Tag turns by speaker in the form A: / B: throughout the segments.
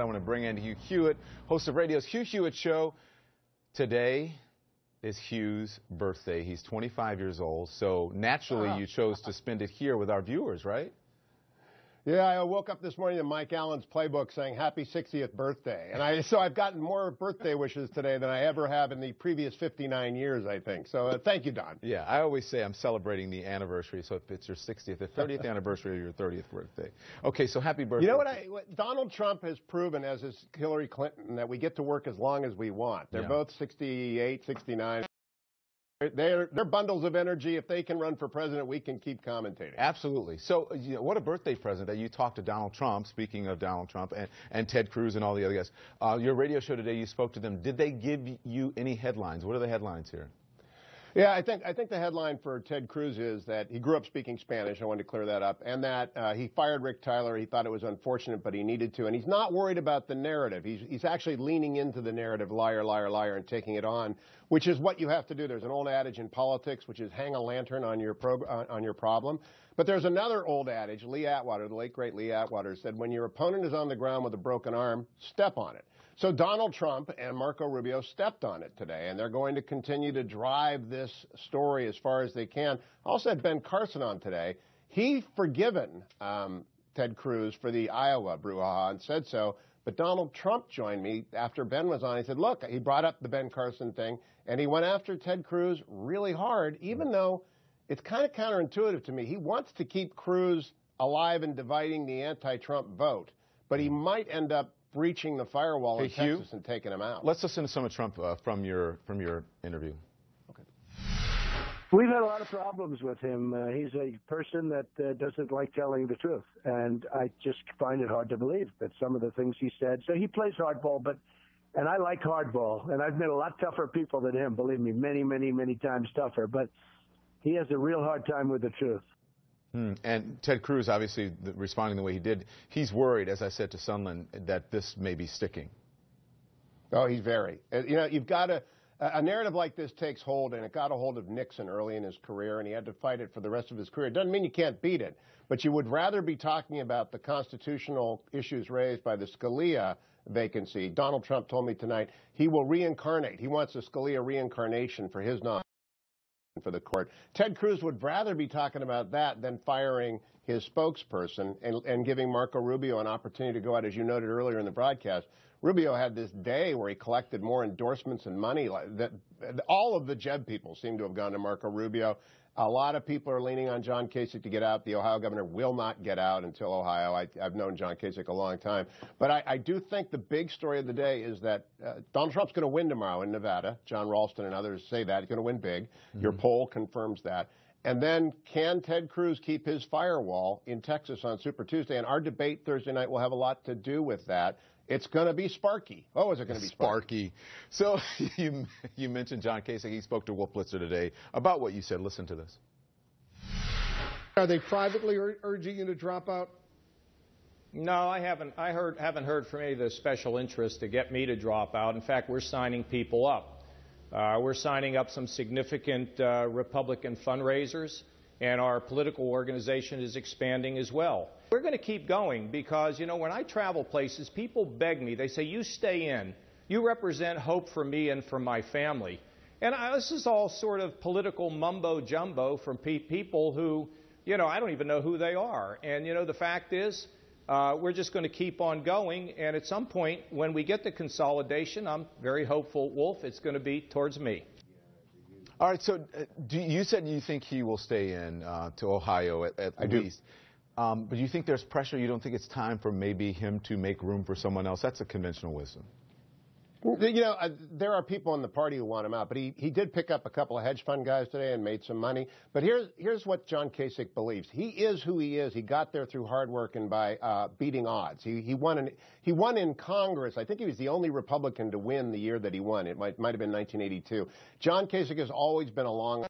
A: I want to bring in Hugh Hewitt, host of radio's Hugh Hewitt Show. Today is Hugh's birthday. He's 25 years old, so naturally ah. you chose to spend it here with our viewers, right?
B: Yeah, I woke up this morning to Mike Allen's playbook saying happy 60th birthday. And I, so I've gotten more birthday wishes today than I ever have in the previous 59 years, I think. So uh, thank you, Don.
A: Yeah, I always say I'm celebrating the anniversary, so if it's your 60th, the 30th anniversary of your 30th birthday. Okay, so happy birthday.
B: You know what, I, what Donald Trump has proven, as is Hillary Clinton, that we get to work as long as we want. They're
A: Yeah.
B: both 68, 69. They're, they're bundles of energy. If they can run for president, we can keep commentating.
A: Absolutely. So, you know, what a birthday present that you talked to Donald Trump, speaking of Donald Trump, and, and Ted Cruz and all the other guys. Uh, your radio show today, you spoke to them. Did they give you any headlines? What are the headlines here?
B: Yeah, I think I think the headline for Ted Cruz is that he grew up speaking Spanish. I wanted to clear that up, and that uh, he fired Rick Tyler. He thought it was unfortunate, but he needed to, and he's not worried about the narrative. He's he's actually leaning into the narrative, liar, liar, liar, and taking it on, which is what you have to do. There's an old adage in politics, which is hang a lantern on your pro, on, on your problem. But there's another old adage. Lee Atwater, the late great Lee Atwater, said, "When your opponent is on the ground with a broken arm, step on it." So Donald Trump and Marco Rubio stepped on it today, and they're going to continue to drive this story as far as they can. Also had Ben Carson on today. He forgiven um, Ted Cruz for the Iowa brouhaha and said so. But Donald Trump joined me after Ben was on. He said, look, he brought up the Ben Carson thing, and he went after Ted Cruz really hard, even though it's kind of counterintuitive to me. He wants to keep Cruz alive and dividing the anti-Trump vote, but he might end up breaching the firewall in
A: Hugh,
B: Texas and taking him out.
A: Let's listen to some of Trump uh, from your from your interview. Okay.
C: We've had a lot of problems with him. Uh, he's a person that uh, doesn't like telling the truth, and I just find it hard to believe that some of the things he said. So he plays hardball, but and I like hardball, and I've met a lot tougher people than him. Believe me, many, many, many times tougher. But he has a real hard time with the truth.
A: Hmm. And Ted Cruz, obviously, the, responding the way he did, he's worried, as I said to Sunlen, that this may be sticking.
B: Oh, he's very. You know, you've got to. A narrative like this takes hold, and it got a hold of Nixon early in his career, and he had to fight it for the rest of his career. It doesn't mean you can't beat it, but you would rather be talking about the constitutional issues raised by the Scalia vacancy. Donald Trump told me tonight he will reincarnate. He wants a Scalia reincarnation for his non for the court. Ted Cruz would rather be talking about that than firing his spokesperson and, and giving Marco Rubio an opportunity to go out, as you noted earlier in the broadcast. Rubio had this day where he collected more endorsements and money. Like that, all of the Jeb people seem to have gone to Marco Rubio. A lot of people are leaning on John Kasich to get out. The Ohio governor will not get out until Ohio. I, I've known John Kasich a long time. But I, I do think the big story of the day is that uh, Donald Trump's going to win tomorrow in Nevada. Jon Ralston and others say that. He's going to win big. Your poll confirms that. And then can Ted Cruz keep his firewall in Texas on Super Tuesday? And our debate Thursday night will have a lot to do with that. It's going to be sparky. Oh, is it going to be sparky?
A: Sparky. So you you mentioned John Kasich. He spoke to Wolf Blitzer today about what you said. Listen to this.
D: Are they privately ur- urging you to drop out?
E: No, I haven't. I heard, haven't heard from any of the special interests to get me to drop out. In fact, we're signing people up. Uh, we're signing up some significant uh, Republican fundraisers, and our political organization is expanding as well. We're going to keep going because, you know, when I travel places, people beg me. They say, "You stay in. You represent hope for me and for my family." And I, this is all sort of political mumbo jumbo from pe- people who, you know, I don't even know who they are. And you know, the fact is. Uh, we're just going to keep on going, and at some point, when we get the consolidation, I'm very hopeful, Wolf, it's going to be towards me.
A: All right. So uh, do, you said you think he will stay in uh, to Ohio at, at
B: I do.
A: least. Um, but you think there's pressure? You don't think it's time for maybe him to make room for someone else? That's a conventional wisdom.
B: You know, uh, there are people in the party who want him out, but he, he did pick up a couple of hedge fund guys today and made some money. But here's here's what John Kasich believes: he is who he is. He got there through hard work and by uh, beating odds. He he won in he won in Congress. I think he was the only Republican to win the year that he won. It might might have been 1982. John Kasich has always been a long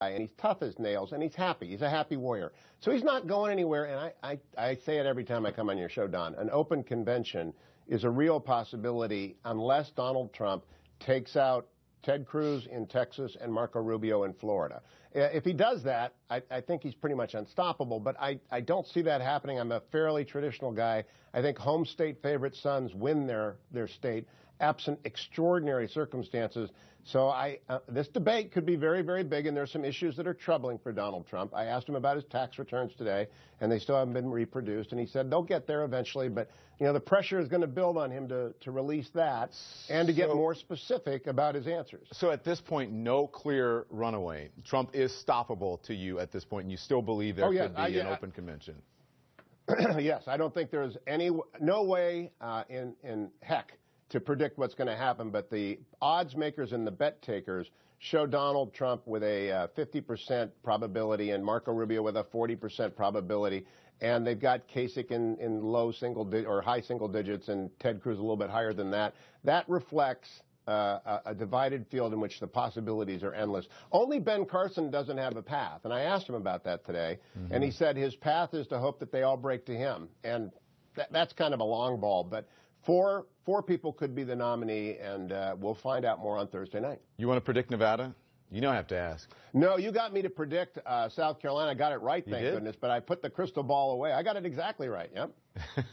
B: and he's tough as nails, and he's happy. He's a happy warrior. So he's not going anywhere, and I, I, I say it every time I come on your show, Don. An open convention is a real possibility unless Donald Trump takes out Ted Cruz in Texas and Marco Rubio in Florida. If he does that, I, I, think he's pretty much unstoppable. But I, I don't see that happening. I'm a fairly traditional guy. I think home state favorite sons win their, their state absent extraordinary circumstances. So I, uh, this debate could be very, very big, and there's some issues that are troubling for Donald Trump. I asked him about his tax returns today, and they still haven't been reproduced. And he said they'll get there eventually, but you know the pressure is going to build on him to, to release that and to get more specific about his answers.
A: So at this point, no clear runaway. Trump is stoppable to you at this point, and you still believe there oh, yeah, could be I, yeah, an open convention.
B: yes, I don't think there's any no way uh, in in heck to predict what's going to happen, but the odds makers and the bet takers show Donald Trump with a uh, 50% probability and Marco Rubio with a 40% probability. And they've got Kasich in, in low single di- or high single digits and Ted Cruz a little bit higher than that. That reflects uh, a, a, divided field in which the possibilities are endless. Only Ben Carson doesn't have a path, and I asked him about that today, mm-hmm. and he said his path is to hope that they all break to him, and th- that's kind of a long ball. But Four, four people could be the nominee, and uh, we'll find out more on Thursday night.
A: You want to predict Nevada? You know I have to ask.
B: No, you got me to predict uh, South Carolina. I got it right, thank goodness, but I put the crystal ball away. I got it exactly right, yep.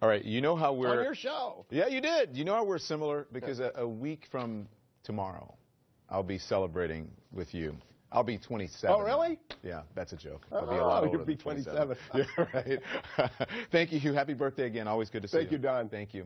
A: All right, you know how we're...
B: on your show.
A: Yeah, you did. You know how we're similar? Because a, a week from tomorrow, I'll be celebrating with you. I'll be 27.
B: Oh, really?
A: Yeah, that's a joke. I'll be a lot oh, older
B: you'll be 27.
A: 27. yeah, right. Thank you, Hugh. Happy birthday again. Always good to see
B: Thank
A: you.
B: Thank you, Don.
A: Thank you.